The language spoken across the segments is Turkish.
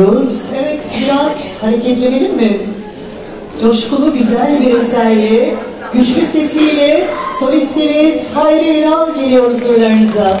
Evet, biraz hareketlenelim mi? Coşkulu güzel bir eserle, güçlü sesiyle solistimiz Hayri Eral geliyor huzurlarınıza.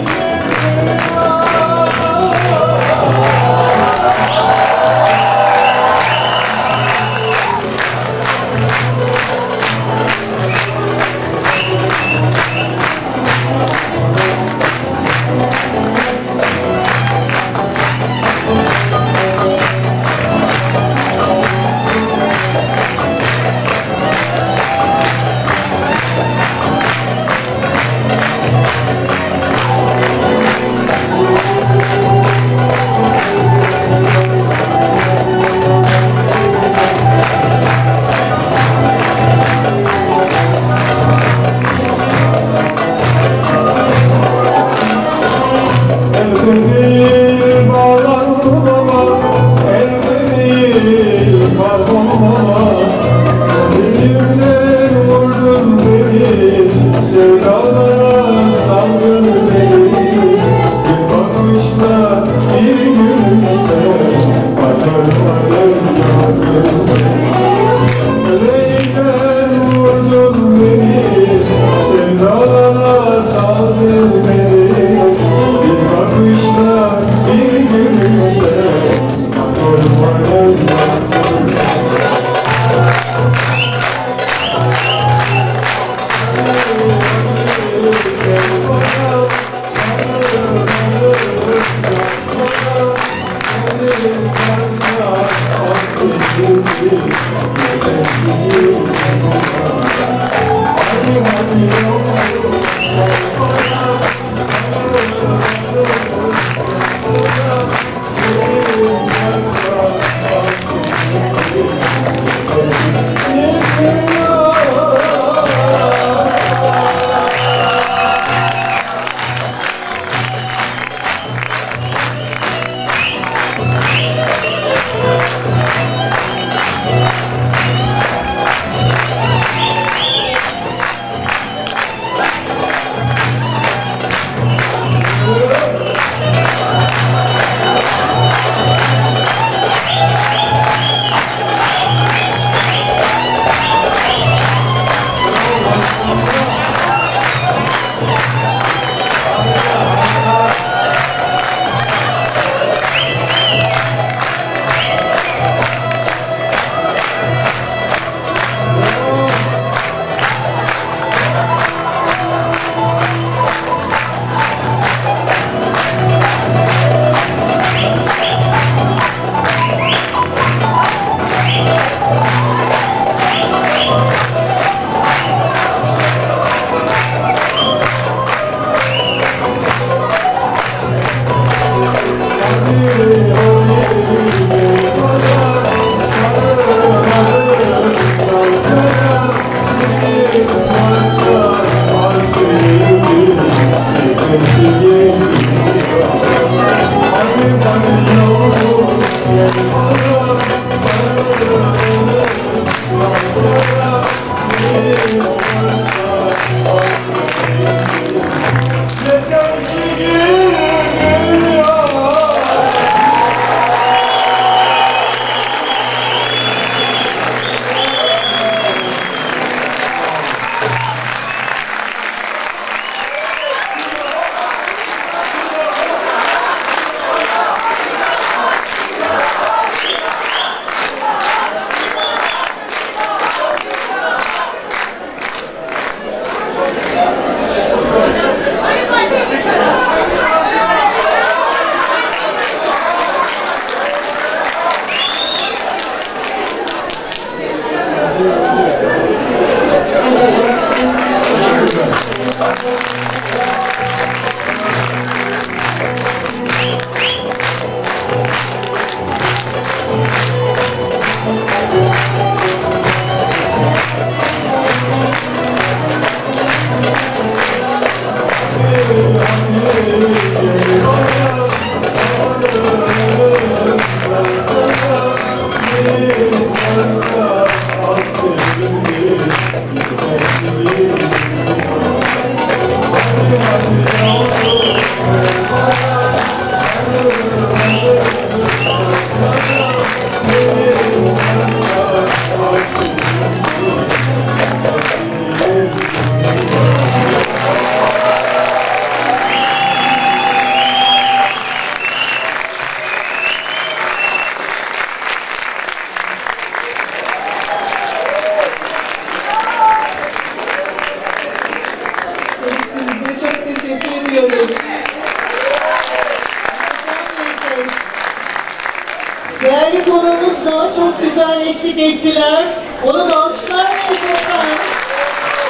Yunus'la çok güzel eşlik ettiler. Onu da alkışlar mıyız lütfen?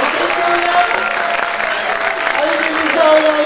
Teşekkürler. Aramızda